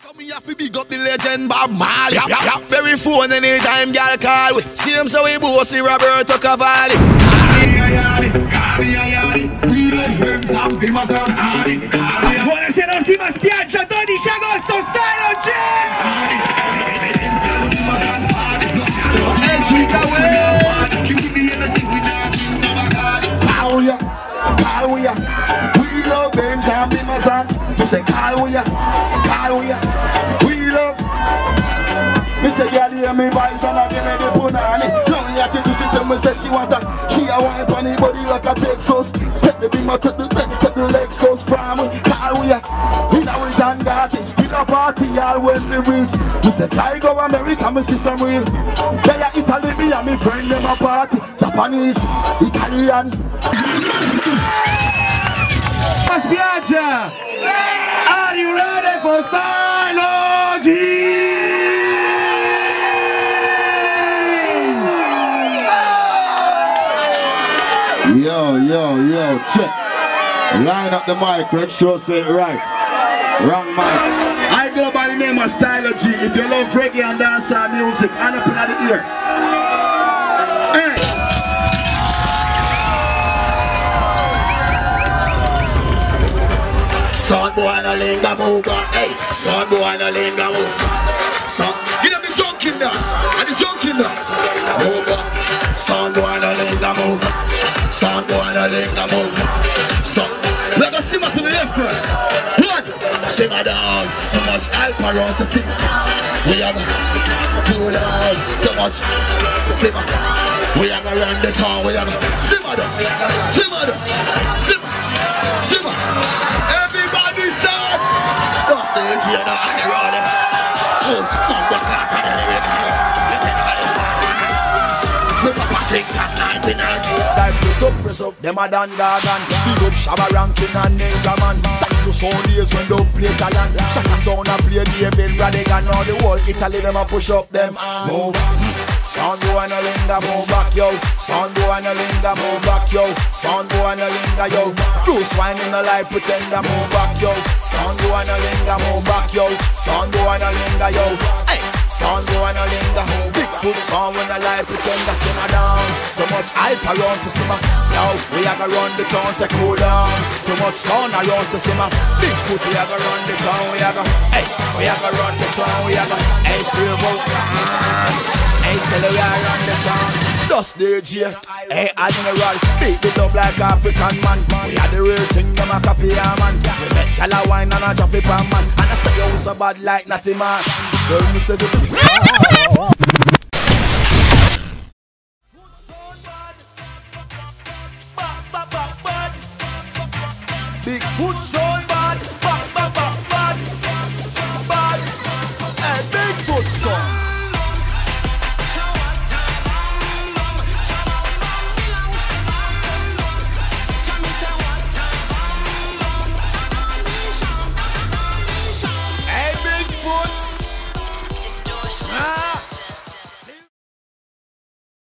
So me have to big up the legend Bob Marley. Yap, yap, yap. Very phone anytime girl call we. Same so we bossy Roberto Cavalli. Call me a yardy, call me a yardy. We love them some people sound hardy. Call me a Buonasera ultima spiaggia, 12 agosto, Stylo G! Call we ya, we love them some people sound. Say call we hear me voice and I give me the punani. Now me have to do shit me say she want a. She a wine on the body like a Texas. Take the beamer, take the legs, take the goes from me. Call we ya. In our Jean Gartis, in a party all when we reach. Me say fly go America, me see some real. They are Italy, me and me friend them a party. Japanese, Italian. Spiaggia! Are you ready for Style oh? Yo, yo, yo, check. Line up the mic, make sure say it right. Wrong mic. I go by the name of Stylo G. If you love reggae and dancehall music, and up in the ear. Hey. Son boy no linga move Hey, son boy no linga move Son, get up the junkin dance And the junkin dance Move Son boy no linga move Son boy no linga move Son, let us simmer to the left first. One, simmer down. Too much alcohol to simmer We are gonna cool down. Too much simmer We are gonna run the town. We are gonna simmer down. Simmer down. Simmer Simmer Everybody stop! Don't stay here now, I run it. Oh, clock on the The Papa six and 99. Like press up, press up, them a dan gargan Big up Shabba Rankin and Ninja Man. Saxon sound days when don't play Talan. Shaka sound a play David Rodigan Now the whole Italy them a push up them hand. Move Sound boy no linga move back yo. Sound boy no linga move back yo. Sound boy no linga yo. Bruce Wine in the life pretender move back yo. Sound boy no linga move back yo. Sound boy no linga yo. Hey. Sound boy no linga Big foot sound when I lie pretender simmer down. Too much hype around to simmer. Now we a go run the town say cool down. Too much sound around to simmer. Big foot we a go run the town We a go Hey. We a go run the town We a go Hey silver Say we a run the town Dust DJ Hey Admiral Beat the dub like African man. We are the real thing them a copy a man. We make gala wine and a drop it pan man. And I say you so bad like nothing man. Girl me say the Big foot so